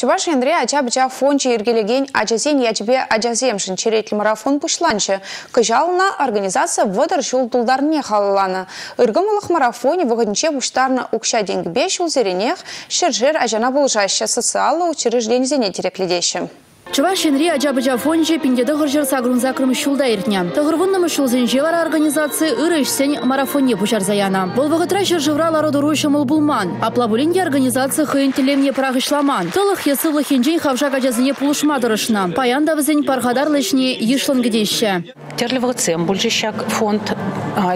Чуваш Андре ача быча фонче иргелеген ачасен ячбе ачасемшин черетлі марафон пушланчы. Кыжалына организация вăдăр çул тулдарне халланы. Иргымылық марафоне вăгăтнче пуштарны укша денгбе çул зеренех шержер ажана булжаща социалы учреждензене терекледеші. Чуваш Энри Аджабыджа фонже пиндеді ғыржыр сагрунза крым шулда иртня. Тығырвыннымы шулзен жевар организации ырышсен марафонне пушар заяна. Бұл вғытра жыржывра лароду рушымыл булман. Аплабулинге организация хыйын тілемне прағышламан. Тылық есывлы хенжен хавжа гадязыне пулышма дырышна. Паянда візен пархадар лышне ешлын гідеші. Терлі вғытсем бұл жешак фонд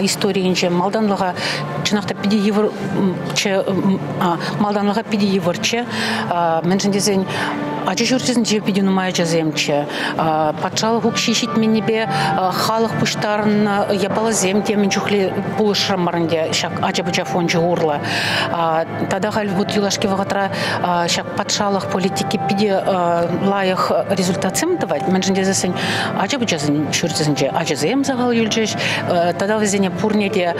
историинче малданлыға чынақта пиди евр малданлыға пиди еврче мен жіндезен ачы жүрчесін же пиди нумай жаземче патшалы хук шишит менебе халық пуштарын япала зем темен чухле пулышрамарынде шак ачы быча фонче урла тада хал вот юлашки вагатра шак патшалық политики пиди лайық результатсем давать мен жіндезесен ачы бычасын жүрчесінче ачы зем загал юлчеш тада везене пурнеде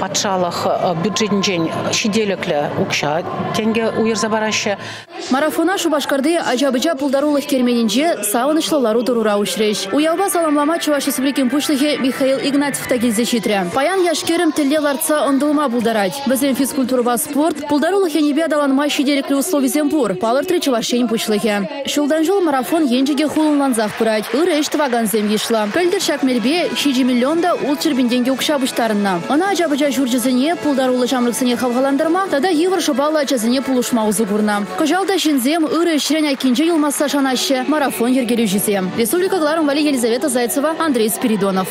патшалық бюджетінчен шиделеклі укша тенге уйырза барашы Марафона Шубашкарды ажабыжа пулдарулых керменинже савынышлы лару турура ушреш. Уялба саламлама Чуваш Республикин пушлыхе Михаил Игнатьев тагилзе шитря. Паян яшкерім тілле ларца ондылма булдарать. Бізен физкультурба спорт, пулдарулыхе небе даланма шидерекли условий земпур. Палыртры Чувашен пушлыхе. Шулдан жол марафон енжеге хулынланзақ пырать. Ыры эшті ваган зем ешла. Пөлдір шакмербе шиджи миллионда ул чырбинденге укшабыштарына. Она ажабыжа журжызыне пулдарулы жамрыксыне хавгаландырма, тада евр шыбала жазыне пулушма узы курна. Кыжалда шинзем ыры шреня кинже юлмаса шанаще марафон ергелю жизем. Республика Гларом Вали Елизавета Зайцева, Андрей Спиридонов.